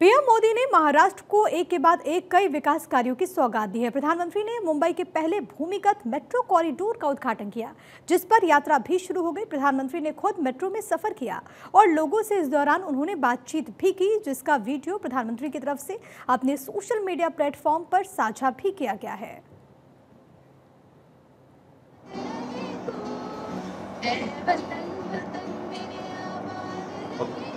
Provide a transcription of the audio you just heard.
PM Modi ने महाराष्ट्र को एक के बाद एक कई विकास कार्यों की सौगात दी है। प्रधानमंत्री ने मुंबई के पहले भूमिगत मेट्रो कॉरिडोर का उद्घाटन किया जिस पर यात्रा भी शुरू हो गई। प्रधानमंत्री ने खुद मेट्रो में सफ़र किया और लोगों से इस दौरान उन्होंने बातचीत भी की जिसका वीडियो प्रधानमंत्री की तरफ़ से अपने सोशल मीडिया प्लेटफॉर्म पर साझा भी किया गया है। okay.